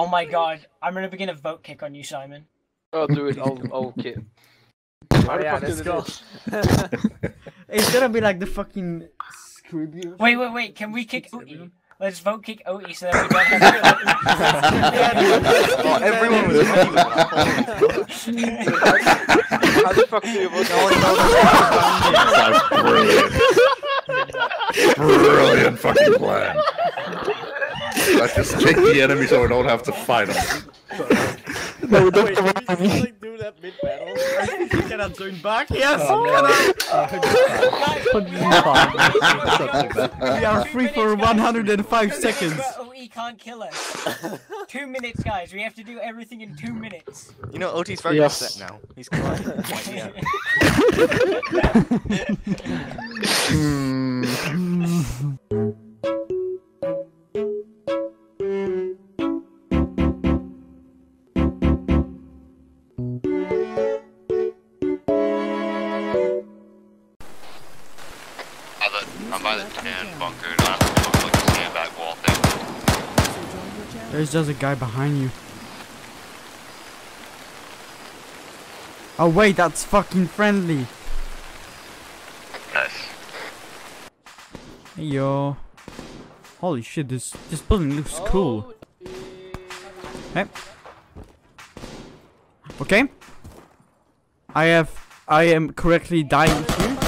Oh my god, I'm gonna begin a vote kick on you, Simon. I'll do it. I'll, I'll kit. Oh, yeah, let's go. it's gonna be like the fucking Scooby. Wait, wait, wait. Can we kick Oti? Let's vote kick Oti so that we don't have to. Oh, everyone was How the fuck do you vote? That's brilliant. Brilliant fucking plan. Let's just kick the enemy so we don't have to fight them. No, we don't Wait, have can we just, like do that mid battle? Oh, can I join back? Yes! Oh, we are free for 105 seconds. But Oti can't kill us. two minutes, guys. We have to do everything in two minutes. You know, Oti's very Yes. upset now. He's quiet. yeah. Hmm. I'm by the tan bunker. I have like a sandbag wall thing. There's just a guy behind you. Oh wait, that's fucking friendly. Nice. Hey yo. Holy shit, this this building looks cool. Hey. Okay. I have I am correctly dying here.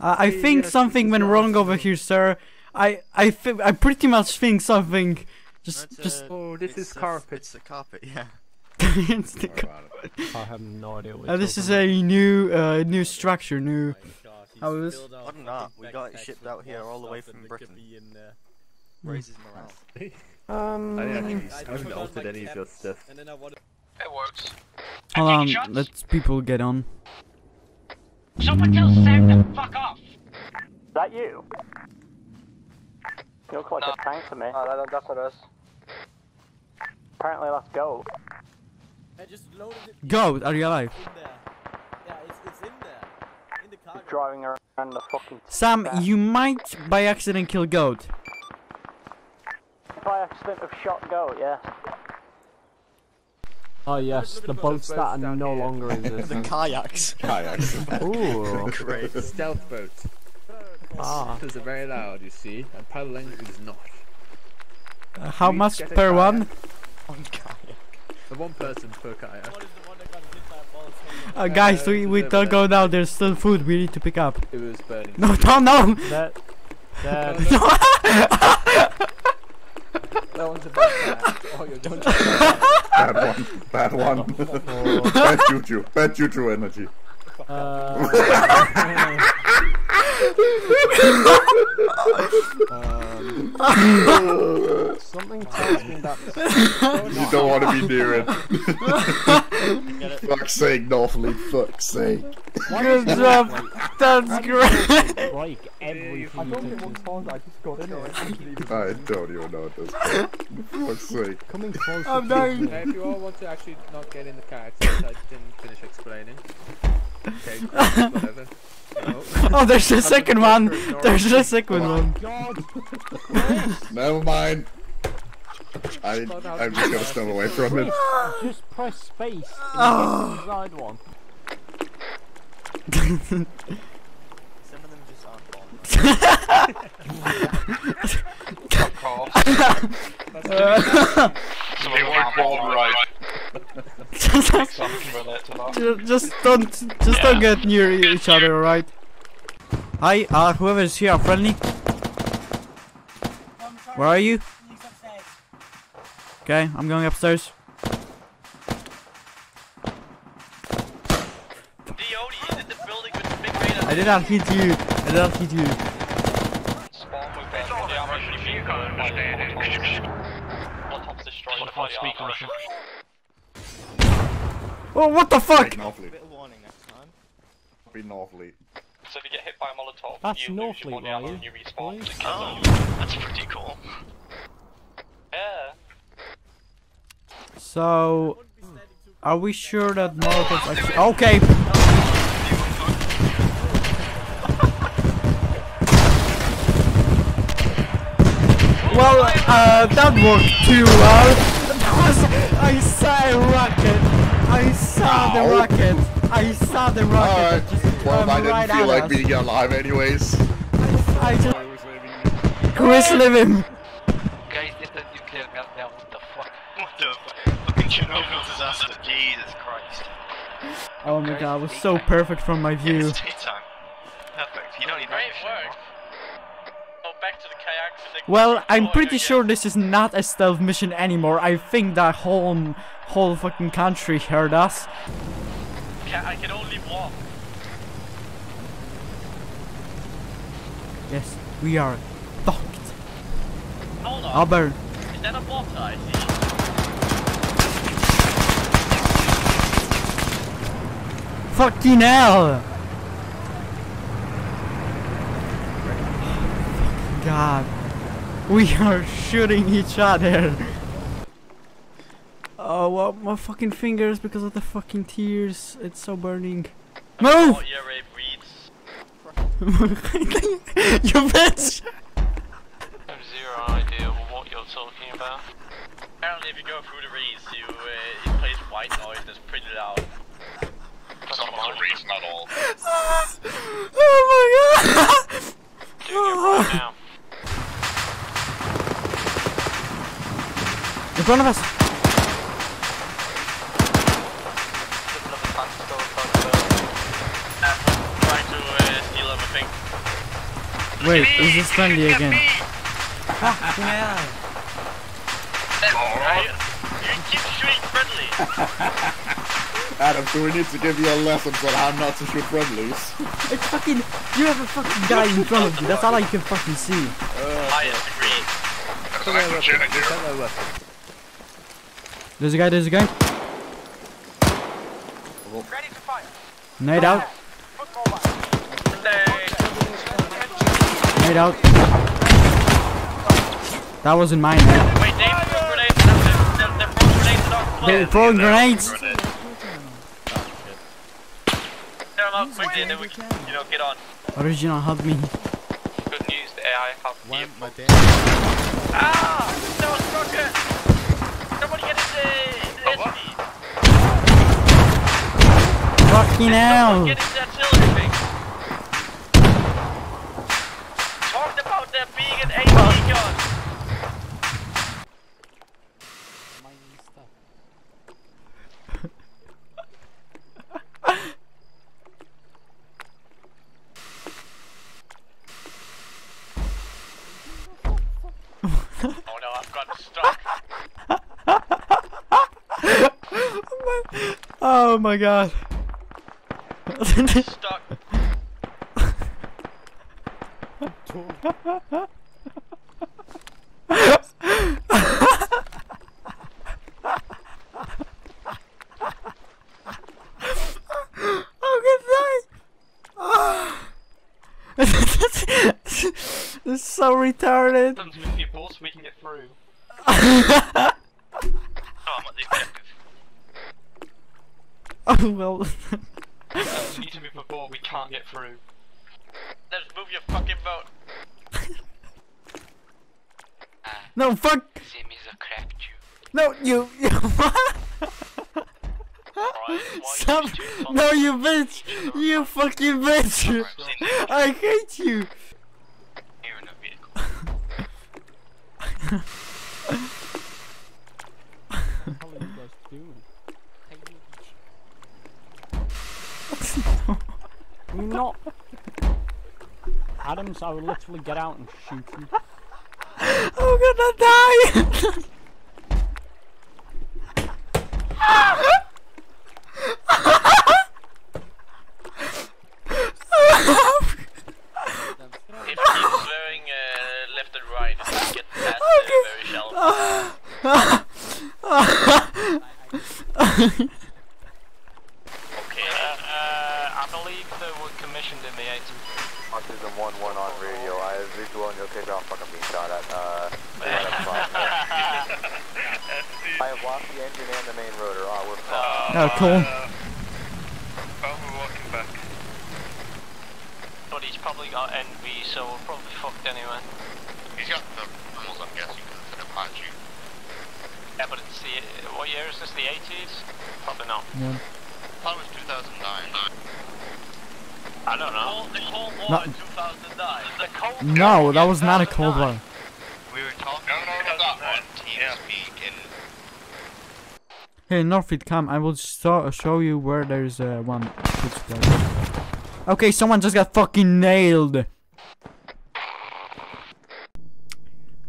Uh, I think something went wrong over here, sir. I I thi- I pretty much think something just That's, just uh, Oh, this is it's a- carpet. It's the carpet, yeah. it's the co- I have no idea what uh, this is a new uh new structure, new How is- Other than that, we got it shipped out here all the way from Britain. Raises morale. Um, I actually haven't altered any of your stuff. And then I wanted It works. Hold on, let's people get on. Someone tell Sam to fuck off. Is that you? You look like a tank to me. No, that, that's not us. Apparently that's gold. I just loaded it Go, are you alive? in. Yeah, it's, it's in there. In the cargo. Driving around the fucking... Sam, you might by accident kill goat. By accident have shot goat, yeah. Oh yes, the boats that are no longer in The kayaks. Kayaks. Ooh. Great. Stealth boat. Ah. Those are very loud, you see, and paddling is not. Uh, how We much per kayak. one? On kayak. For one person per kayak. What is the one that got hit by a bullet? Uh, guys, Uh, we, we don't go now, there's still food we need to pick up. It was burning. No, don't, no! That. That. no! That one's a bad kayak. Oh, you don't. Bad one. Bad one. bad juju. Bad juju energy. Uh, um, something tells me that. You don't want to be near it. fuck's sake, Northleaf, fuck's sake. Good job! That's great! Like everything. I don't get one I just got in it. I don't even know what this Fuck's sake. Coming close. I'm dying! Now, if you all want to actually not get in the kayak, since I didn't finish explaining. Okay, whatever. No. Oh, there's a second one! There's a second oh one! God. Never mind. I, I'm just gonna step away from it. Just press space. And Oh. you get ah. inside one. Some of them just aren't born. Somebody want ball right. Just, Something relate to that. ju- just don't, just don't get near each other, alright? Hi, uh, whoever's here, friendly. Where are you? Okay, I'm going upstairs. Deody in the building with the big radar. I did not hit you. I did not hit you. Oh, what the fuck? Northleaf. Bit of warning. Be Northleaf. So if you get hit by a Molotov, That's you lose your Northleaf, body armor and you? you respawn. Boys? Oh, that's pretty cool. Yeah. So, are we sure that Molotov's actually... Okay! Well, Uh, that worked too well. That was, I saw a rocket. I saw the Ow. rocket. I saw the rocket. Alright. just Well, come I didn't right feel like us. being alive anyways. I just. Chris, live him. Guys, it's a nuclear meltdown. What the fuck? What the fuck? Fucking Chernobyl disaster. Jesus Christ. Oh my god, it was so perfect from my view. It's Well, oh, I'm Oh, pretty sure this is not a stealth mission anymore. I think that whole whole fucking country heard us. I can only walk. Yes, we are fucked. Hold on. Aber, Is that a bot I see? fucking hell! God, we are shooting each other. Oh, well, my fucking fingers because of the fucking tears. It's so burning. Move! Oh, yeah, Ray reads. you bitch! I have zero idea what you're talking about. Apparently, if you go through the reeds, you uh, it plays white noise that's pretty loud. Some of the reason not all. Oh my god! Doing it right now. In front of us! I'm trying to uh, steal everything. Wait, is this friendly again? I, you keep shooting friendly. Adam, do we need to give you a lesson on how not to shoot friendlies? It's fucking. You have a fucking guy in front of you. That's all I can fucking see. Highest degree. That's an actual shooting here. There's a guy. There's a guy. Ready to fire. Nade out. Nade out. That wasn't mine, man. Wait, they threw grenades. They're, they're, they're throwing grenades at our They're throwing grenades. Tear them out quickly, and then we can, you know, get on. Original, help me. Good news, the AI have One, my dad. Ah! That was rocket! Somebody get in the, in the what? SD. Fucking hell. Someone get in the artillery thing. Talked about there being an AT gun. oh no, I've got stuck. Oh my god. Stuck. Oh, good night. this is so retarded. Sometimes with so we can get through. oh, I'm at the objective. Oh well. Uh, we need to move before we can't get through. Let's move your fucking boat. no, fuck. A crack Jew. No, you. you what? Stop. No, you bitch. You fucking bitch. I hate you. Here in a vehicle. Can you not? Adams, I will literally get out and shoot you. I'm gonna die. If you keep in the 8. Autism 1 1 on radio. I have visual on your case off fucking being shot at. Uh, I have lost the engine and the main rotor. Oh, we're fucked. Uh, oh, cool. Uh, well, we're walking back. But he's probably got NV, so we're probably fucked anyway. He's got the thermals, I'm guessing, for the Apache. Yeah, but it's the. What year is this? The 80s? Probably not. Yeah. I thought it was 2009. I don't know. The Cold War No. in 2009. The Cold No, that was not a Cold War. We were talking on TeamSpeak and Hey, Northfleet, come. I will so show you where there's uh, one. Okay, someone just got fucking nailed.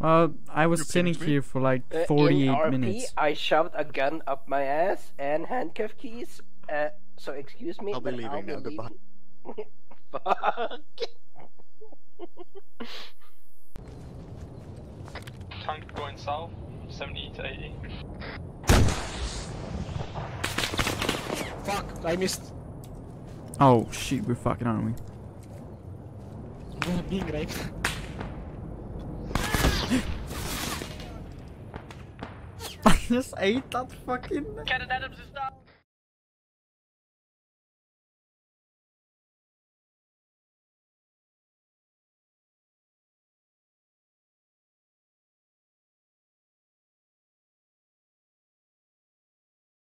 Uh, I was sitting here for like Uh, 48 in RP, minutes. I shoved a gun up my ass and handcuff keys. Uh, so excuse me, I'll be leaving I'll now, be goodbye. Leaving. Fuck. Tank going south, 70 to 80. Fuck, I missed. Oh shit, we're fucking aren't we? I'm being raped. I just ate that fucking. Captain Adams is down!